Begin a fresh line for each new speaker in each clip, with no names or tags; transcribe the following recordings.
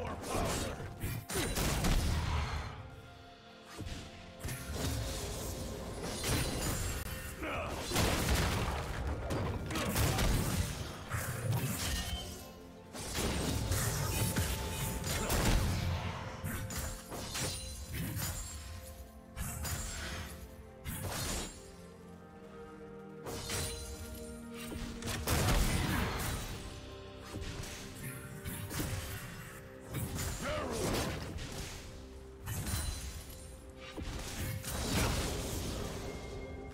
More power!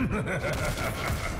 Ha ha ha ha ha!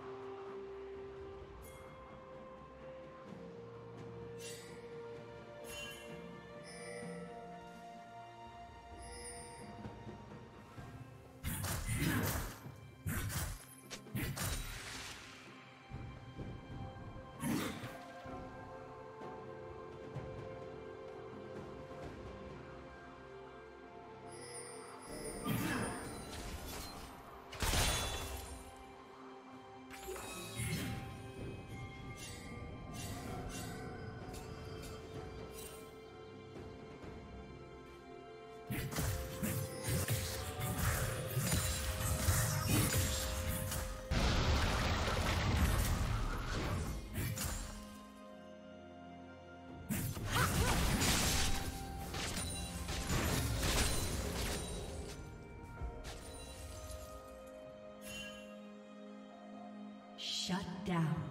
Shut down.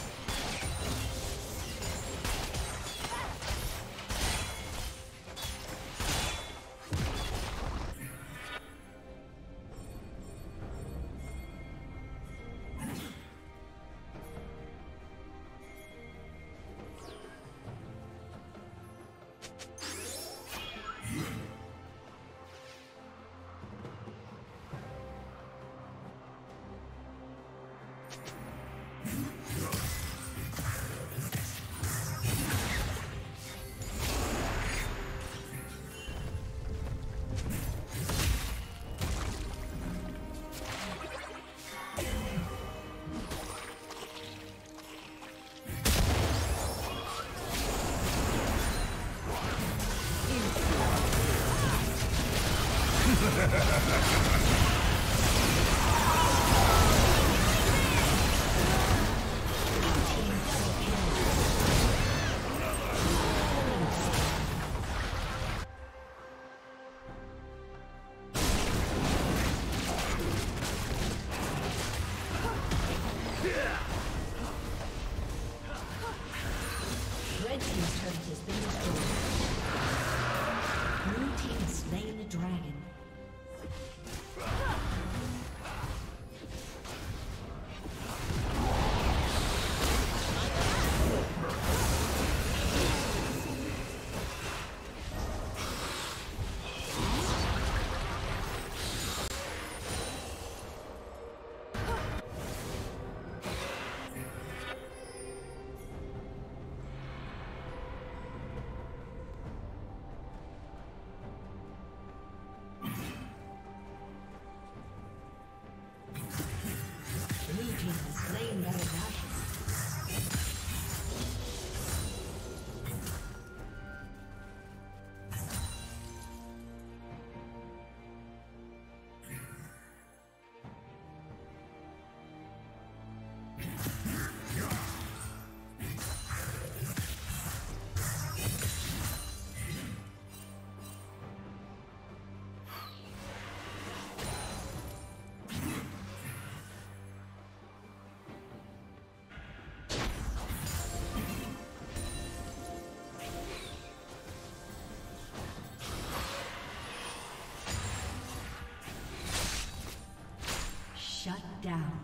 Ha
ha ha ha ha! Down.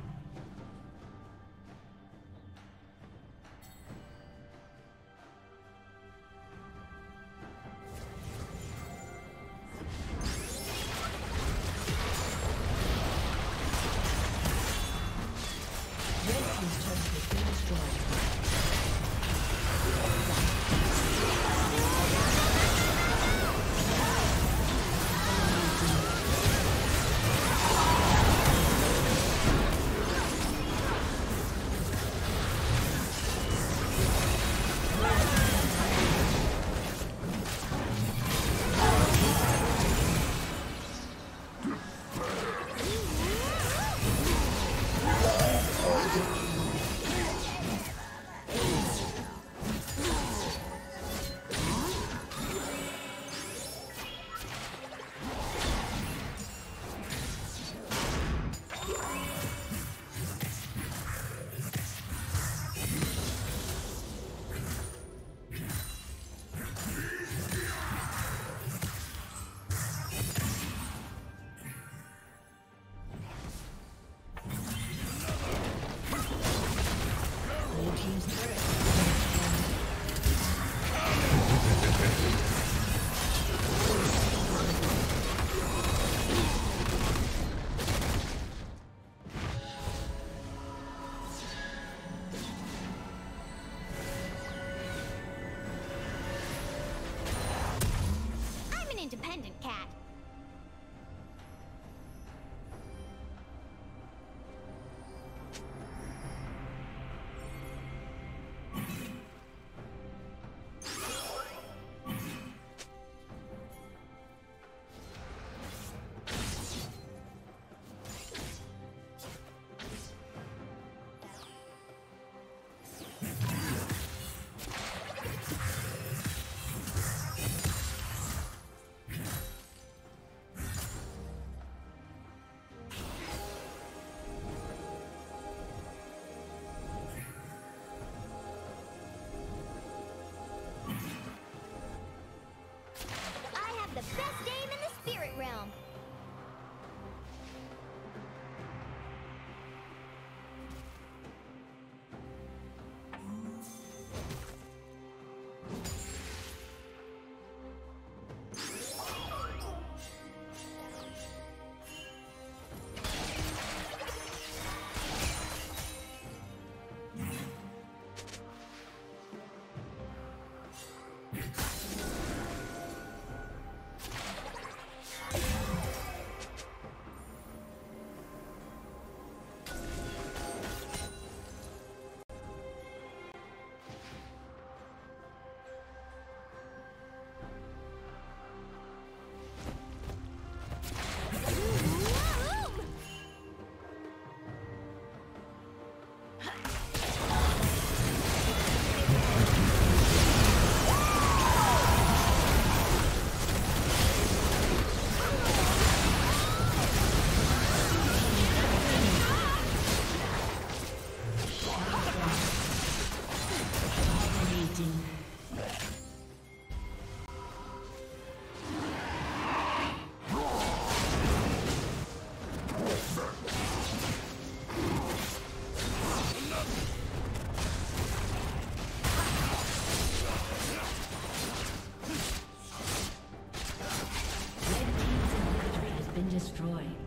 destroyed.